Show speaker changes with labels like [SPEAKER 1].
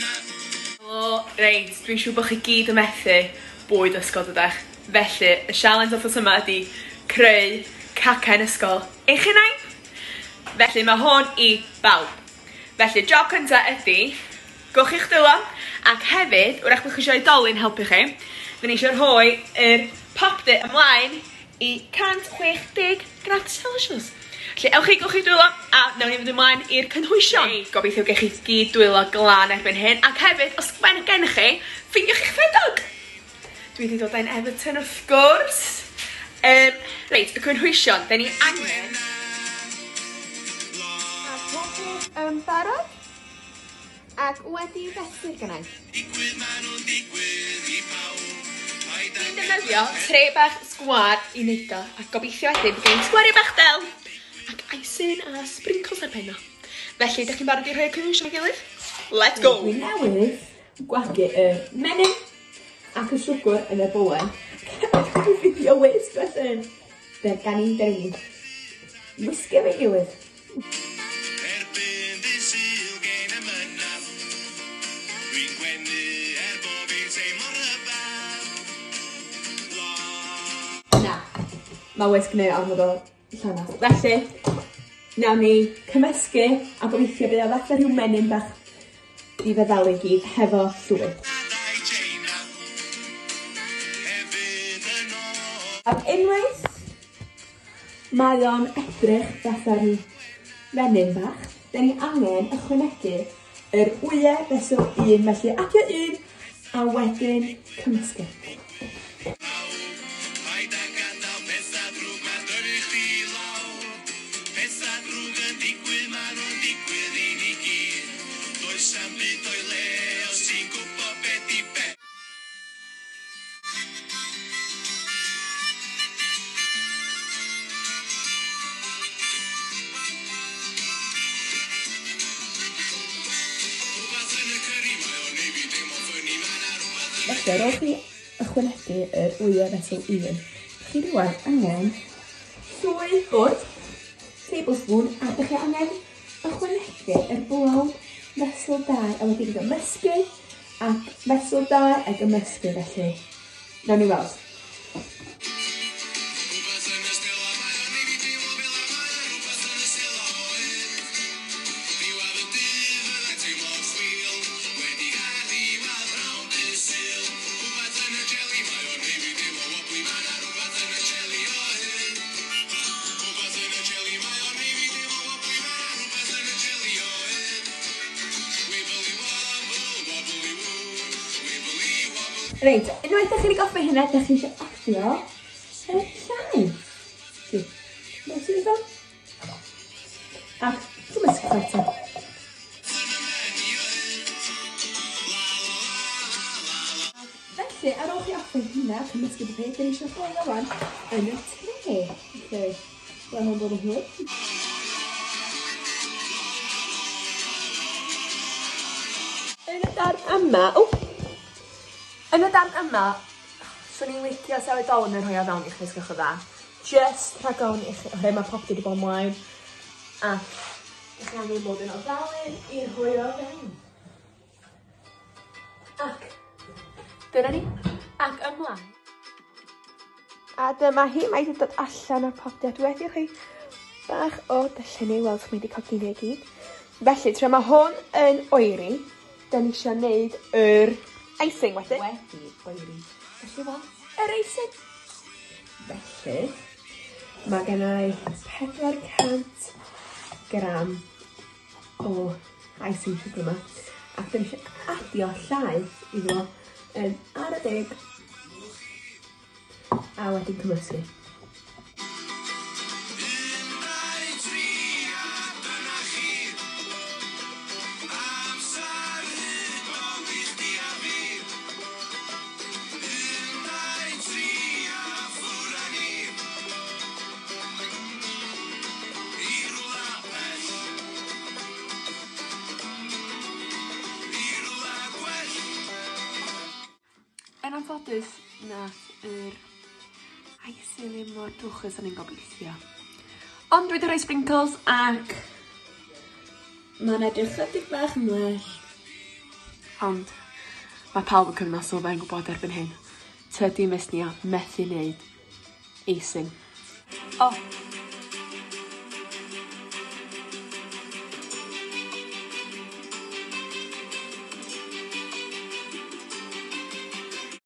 [SPEAKER 1] Helo, reit, dwi'n siŵr bod chi gyd yn methu bwyd ysgol dydach. Felly, y sialens othos yma ydy creu caca yn ysgol eich hunain. Felly, mae hwn i bawb. Felly, job cynta ydy, gwch i'ch dylon, ac hefyd, wrach bych chi eisiau dolyn helpu chi, fe ni eisiau rhoi yr pop dy ymlaen i 160 gradd Celsius. Felly, ewch chi gowch dwylo, a nawn ni fynd ymlaen i'r cynhwysion. Hey. Gobeithio gech chi gyd dwylo glan erbyn hyn, ac hefyd, os gwen gennych chi, ffeindiwch eich ffedog. Dwi wedi dod ein Everton, wrth gwrs. Um, reit, y cynhwysion, da ni angen... A popeth yn barod? Ac wedi fesur gynnau. Dwi'n defnyddio tre bach sgwar i neud o, a gobeithio wedyn bod gen i sgwario bach del plentyn a sprinkles ar penna. Felly, ydych chi'n barod i rhoi y cynnysion i gilydd? Let's go!
[SPEAKER 2] Dwi'n newydd gwagu y menyn ac y siwgr yn y bolen. Dwi'n fideo waste dressing. Fe gan i'n dyn. Wisgo fe gilydd.
[SPEAKER 3] Erbyn ddysil gen y mynaf Dwi'n gwenu er bod fi'n teimlo rhyfaf
[SPEAKER 2] Na, mae wisg neu armod o llanas. Felly, Nawn ni cymysgu a gobeithio bydd o falle rhyw menyn bach i feddalu gyd hefo
[SPEAKER 3] llwyth.
[SPEAKER 2] Ac unwaith, mae o'n edrych fatha rhyw menyn bach, da ni angen ychwanegu yr wyau fesul un, felly adio un, a wedyn cymysgu.
[SPEAKER 3] byd o'i le os ti'n gwybod beth di be
[SPEAKER 2] Felly, ar ôl chi ychwanegu yr wyau metal un, chi rwan angen llwy gwrdd, tablespoon, a ydych chi angen ychwanegu yr blawd Fesul 2 a wedi gymysgu ac fesul 2 a gymysgu felly. Nawn ni weld. Reit, unwaith ydych chi wedi goffi hynna, ydych chi eisiau actio y llai. Mae'n sy'n dda? Ac dwi'n mysgu eto. Felly, ar ôl chi offi hynna, chi'n mysgu bod beth, dyn ni eisiau ffôn o fan yn y tre. Felly, mae'n hwn bod yn hwn. Yn y dar yma, o, Yn y darn yma, swn i'n licio sefyd dol yn rhoi o fewn i chi, os o dda. Just rhag ofn i chi, oherwydd mae popdi wedi bod ymlaen. A i chi angen bod yn ofalen i rhoi o fewn. Ac, dyna ni. Ac ymlaen. A dyma hi, mae wedi dod allan o'r popdiad wedi chi bach o dylluny weld chi wedi cael gynnu i gyd. Felly, tra mae hwn yn oeri, da ni eisiau gwneud yr Icing wedyn. Wedi oeri. Felly 'wan yr icing. Felly mae gennai pedwar cant gram o icing sugar 'ma a dwi eisiau adio llaeth iddo fo yn y deg a wedyn cymysgu. anffodus nath yr aesil i mor drwchus o'n i'n gobeithio. Ond dwi wedi rhoi sprinkles ac mae'n edrych chydig bach yn well. Ond mae pawb yn cymdeithasol fe'n gwybod erbyn hyn. Tydi mesnia methu wneud acing. O, oh,